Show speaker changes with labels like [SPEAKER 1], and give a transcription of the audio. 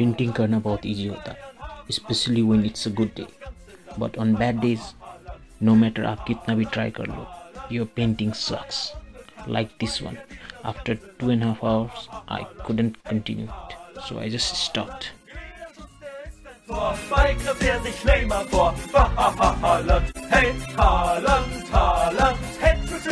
[SPEAKER 1] Painting करना बहुत easy होता है specially when it's a good day but on bad days no matter आप कितना भी ट्राई कर लो your painting sucks like this one. After two and a half hours i couldn't continue it. So i just stopped.